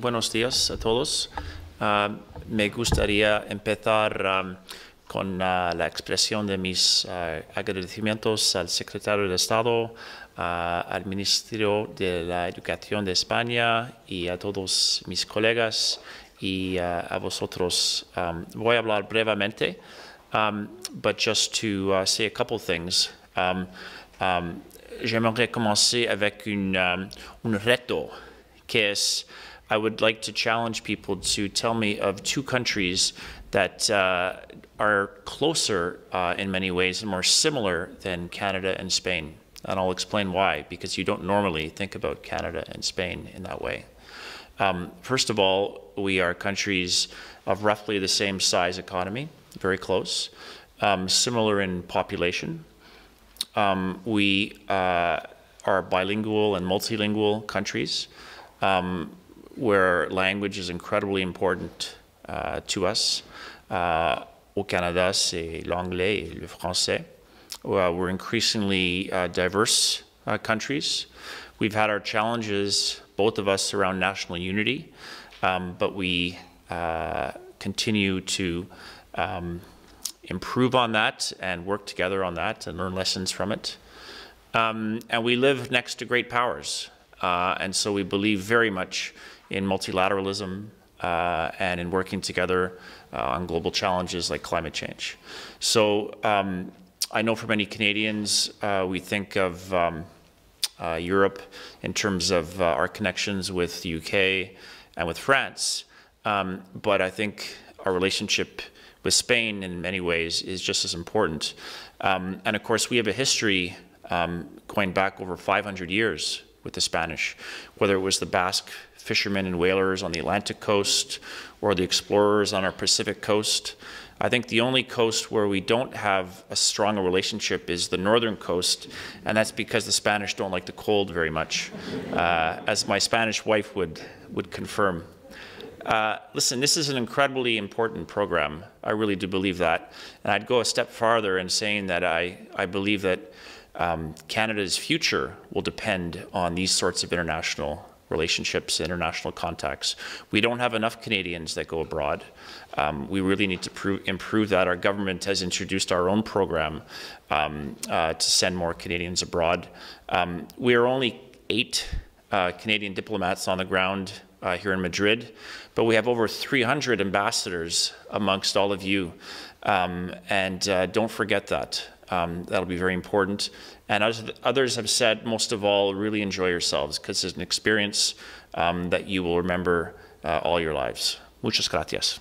buenos días a todos. Uh, me gustaría empezar con uh, la expresión de mis uh, agradecimientos al secretario de Estado, al Ministerio de la Educación de España y a todos mis colegas y a vosotros. Voy a hablar brevemente, but just to say a couple things. J'aimerais commencer avec un reto, que es I would like to challenge people to tell me of two countries that uh, are closer uh, in many ways and more similar than Canada and Spain. And I'll explain why, because you don't normally think about Canada and Spain in that way. Um, first of all, we are countries of roughly the same size economy, very close, um, similar in population. Um, we uh, are bilingual and multilingual countries. Um, where language is incredibly important uh, to us. Uh, au Canada, c'est l'anglais et le français. Uh, we're increasingly uh, diverse uh, countries. We've had our challenges, both of us, around national unity, um, but we uh, continue to um, improve on that and work together on that and learn lessons from it. Um, and we live next to great powers. and so we believe very much in multilateralism uh, and in working together uh, on global challenges like climate change. So um, I know for many Canadians, uh, we think of um, uh, Europe in terms of uh, our connections with the UK and with France, um, but I think our relationship with Spain in many ways is just as important. Um, and of course, we have a history um, going back over 500 years with the Spanish, whether it was the Basque fishermen and whalers on the Atlantic coast or the explorers on our Pacific coast. I think the only coast where we don't have a strong relationship is the northern coast, and that's because the Spanish don't like the cold very much, uh, as my Spanish wife would, would confirm. Uh, listen, this is an incredibly important program. I really do believe that. And I'd go a step farther in saying that I, I believe that um, Canada's future will depend on these sorts of international relationships, international contacts. We don't have enough Canadians that go abroad. Um, we really need to improve that. Our government has introduced our own program um, uh, to send more Canadians abroad. Um, we are only eight uh, Canadian diplomats on the ground uh, here in Madrid, but we have over 300 ambassadors amongst all of you. Um, and uh, don't forget that. Um, that'll be very important. And as others have said, most of all, really enjoy yourselves because it's an experience um, that you will remember uh, all your lives. Muchas gracias.